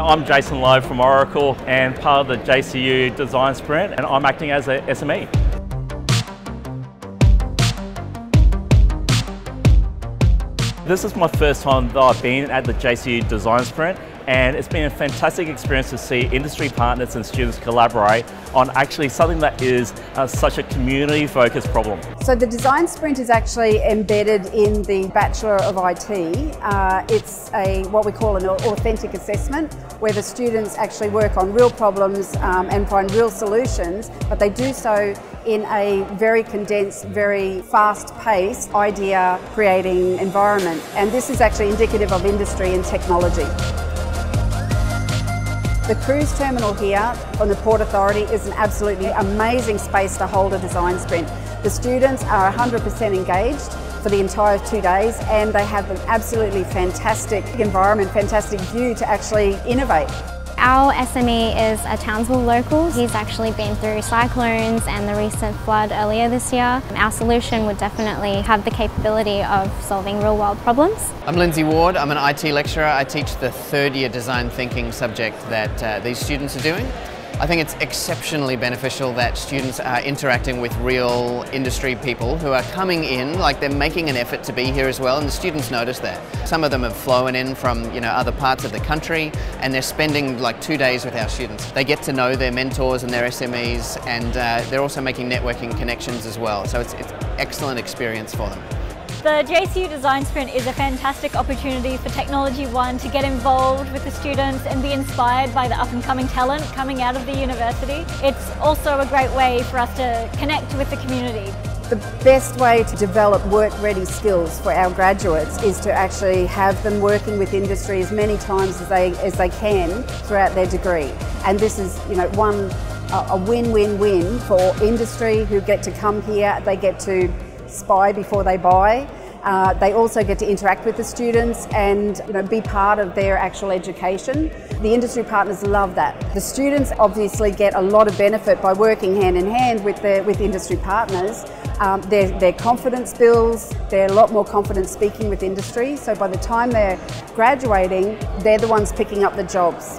I'm Jason Lowe from Oracle and part of the JCU Design Sprint and I'm acting as a SME. This is my first time that I've been at the JCU Design Sprint and it's been a fantastic experience to see industry partners and students collaborate on actually something that is uh, such a community focused problem. So the design sprint is actually embedded in the Bachelor of IT. Uh, it's a what we call an authentic assessment where the students actually work on real problems um, and find real solutions but they do so in a very condensed, very fast-paced idea creating environment and this is actually indicative of industry and technology. The cruise terminal here on the Port Authority is an absolutely amazing space to hold a design sprint. The students are 100% engaged for the entire two days and they have an absolutely fantastic environment, fantastic view to actually innovate. Our SME is a Townsville local. He's actually been through cyclones and the recent flood earlier this year. Our solution would definitely have the capability of solving real world problems. I'm Lindsay Ward, I'm an IT lecturer. I teach the third year design thinking subject that uh, these students are doing. I think it's exceptionally beneficial that students are interacting with real industry people who are coming in, like they're making an effort to be here as well, and the students notice that. Some of them have flown in from you know other parts of the country, and they're spending like two days with our students. They get to know their mentors and their SMEs, and uh, they're also making networking connections as well. So it's, it's excellent experience for them. The JCU Design Sprint is a fantastic opportunity for Technology One to get involved with the students and be inspired by the up and coming talent coming out of the university. It's also a great way for us to connect with the community. The best way to develop work-ready skills for our graduates is to actually have them working with industry as many times as they, as they can throughout their degree. And this is, you know, one a win-win-win for industry who get to come here, they get to spy before they buy. Uh, they also get to interact with the students and you know, be part of their actual education. The industry partners love that. The students obviously get a lot of benefit by working hand in hand with, their, with industry partners. Um, their, their confidence builds, they're a lot more confident speaking with industry, so by the time they're graduating, they're the ones picking up the jobs.